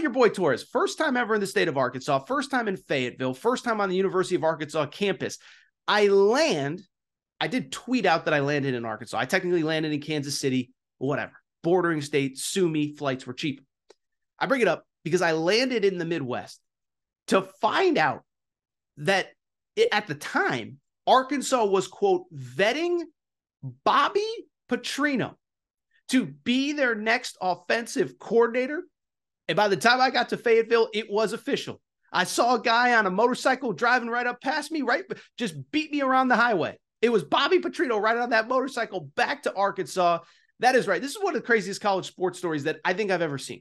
about your boy Torres? First time ever in the state of Arkansas, first time in Fayetteville, first time on the University of Arkansas campus. I land, I did tweet out that I landed in Arkansas. I technically landed in Kansas City, whatever. Bordering state, sue me, flights were cheap. I bring it up because I landed in the Midwest to find out that it, at the time, Arkansas was, quote, vetting Bobby Petrino to be their next offensive coordinator. And by the time I got to Fayetteville, it was official. I saw a guy on a motorcycle driving right up past me, right? Just beat me around the highway. It was Bobby Petrino right on that motorcycle back to Arkansas. That is right. This is one of the craziest college sports stories that I think I've ever seen.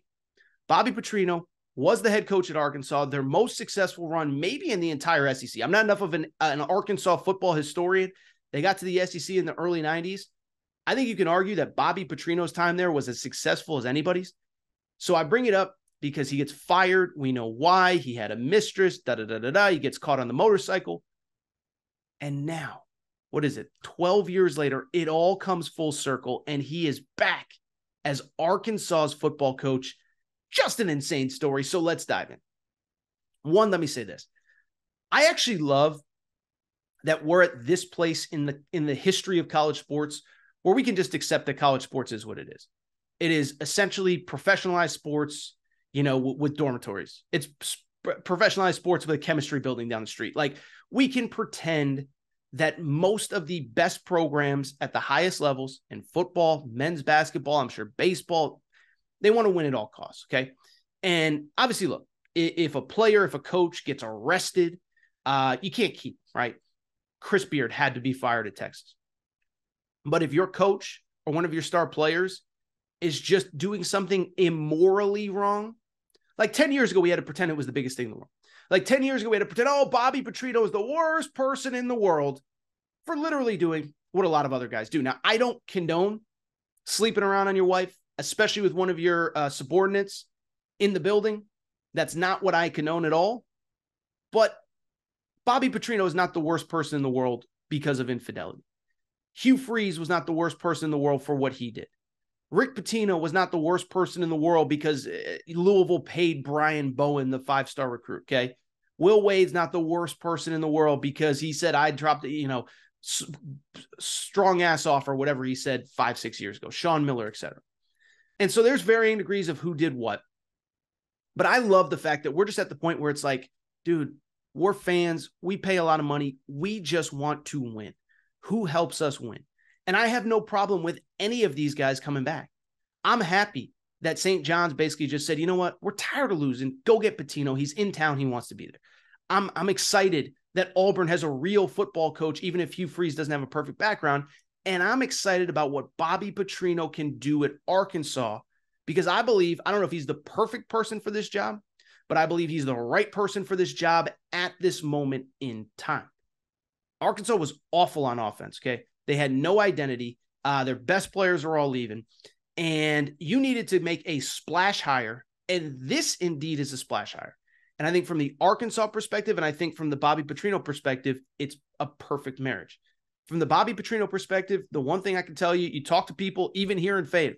Bobby Petrino was the head coach at Arkansas, their most successful run, maybe in the entire SEC. I'm not enough of an, an Arkansas football historian. They got to the SEC in the early 90s. I think you can argue that Bobby Petrino's time there was as successful as anybody's. So I bring it up because he gets fired. We know why. He had a mistress, da da da da da. He gets caught on the motorcycle. And now, what is it? 12 years later, it all comes full circle, and he is back as Arkansas's football coach. Just an insane story. So let's dive in. One, let me say this. I actually love that we're at this place in the in the history of college sports where we can just accept that college sports is what it is. It is essentially professionalized sports, you know, w- with dormitories. It's professionalized sports with a chemistry building down the street. Like we can pretend that most of the best programs at the highest levels in football, men's basketball, I'm sure baseball, they want to win at all costs. Okay. And obviously, look, if a player, if a coach gets arrested, uh, you can't keep, right? Chris Beard had to be fired at Texas. But if your coach or one of your star players is just doing something immorally wrong, like 10 years ago, we had to pretend it was the biggest thing in the world. Like 10 years ago, we had to pretend, oh, Bobby Petrino is the worst person in the world for literally doing what a lot of other guys do. Now, I don't condone sleeping around on your wife, especially with one of your uh, subordinates in the building. That's not what I condone at all. But Bobby Petrino is not the worst person in the world because of infidelity. Hugh Freeze was not the worst person in the world for what he did. Rick Pitino was not the worst person in the world because uh, Louisville paid Brian Bowen, the five star recruit. Okay. Will Wade's not the worst person in the world because he said I dropped, you know, s- strong ass off or whatever he said five, six years ago, Sean Miller, etc. And so there's varying degrees of who did what. But I love the fact that we're just at the point where it's like, dude, we're fans. We pay a lot of money. We just want to win who helps us win. And I have no problem with any of these guys coming back. I'm happy that St. John's basically just said, you know what, we're tired of losing. Go get Pitino. He's in town. He wants to be there. I'm I'm excited that Auburn has a real football coach, even if Hugh Freeze doesn't have a perfect background. And I'm excited about what Bobby Petrino can do at Arkansas because I believe, I don't know if he's the perfect person for this job, but I believe he's the right person for this job at this moment in time. Arkansas was awful on offense. Okay. They had no identity. Uh, their best players are all leaving. And you needed to make a splash hire. And this indeed is a splash hire. And I think from the Arkansas perspective, and I think from the Bobby Petrino perspective, it's a perfect marriage. From the Bobby Petrino perspective, the one thing I can tell you, you talk to people, even here in Fayette,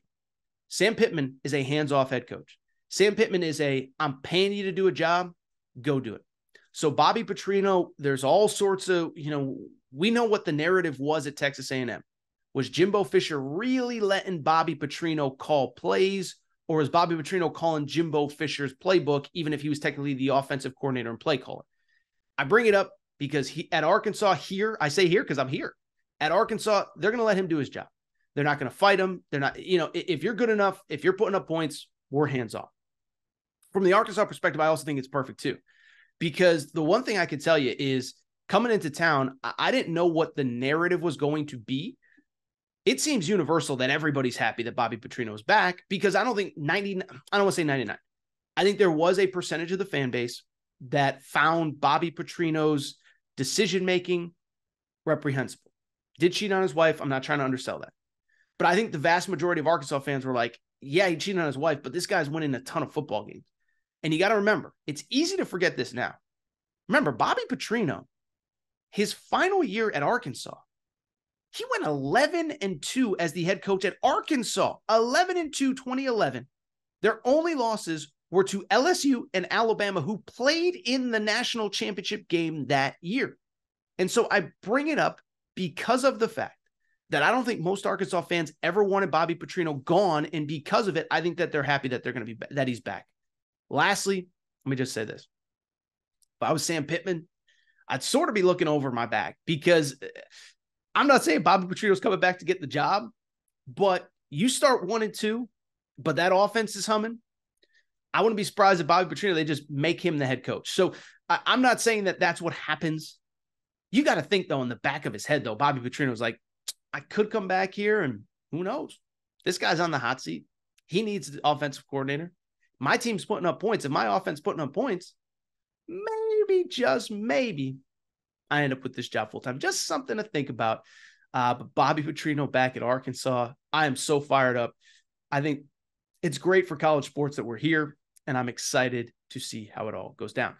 Sam Pittman is a hands off head coach. Sam Pittman is a, I'm paying you to do a job, go do it. So Bobby Petrino, there's all sorts of, you know, we know what the narrative was at Texas A&M. Was Jimbo Fisher really letting Bobby Petrino call plays, or was Bobby Petrino calling Jimbo Fisher's playbook, even if he was technically the offensive coordinator and play caller? I bring it up because he at Arkansas here, I say here because I'm here. At Arkansas, they're going to let him do his job. They're not going to fight him. They're not, you know, if you're good enough, if you're putting up points, we're hands off. From the Arkansas perspective, I also think it's perfect too because the one thing I could tell you is coming into town, I didn't know what the narrative was going to be. It seems universal that everybody's happy that Bobby Petrino is back because I don't think 90, I don't want to say 99. I think there was a percentage of the fan base that found Bobby Petrino's decision making reprehensible. Did cheat on his wife? I'm not trying to undersell that. But I think the vast majority of Arkansas fans were like, yeah, he cheated on his wife, but this guy's winning a ton of football games. And you got to remember, it's easy to forget this now. Remember, Bobby Petrino, his final year at Arkansas, he went 11 and 2 as the head coach at Arkansas. 11 and 2, 2011. Their only losses were to LSU and Alabama, who played in the national championship game that year. And so I bring it up because of the fact that I don't think most Arkansas fans ever wanted Bobby Petrino gone. And because of it, I think that they're happy that they're going to be, that he's back. Lastly, let me just say this. If I was Sam Pittman, I'd sort of be looking over my back because uh, I'm not saying Bobby Petrino's coming back to get the job, but you start one and two, but that offense is humming. I wouldn't be surprised if Bobby Petrino they just make him the head coach. So I, am not saying that that's what happens. You got to think though in the back of his head though, Bobby Petrino was like, I could come back here and who knows? This guy's on the hot seat. He needs the offensive coordinator. My team's putting up points. If my offense putting up points, maybe just maybe I end up with this job full time. Just something to think about. Uh, but Bobby Petrino back at Arkansas, I am so fired up. I think it's great for college sports that we're here, and I'm excited to see how it all goes down.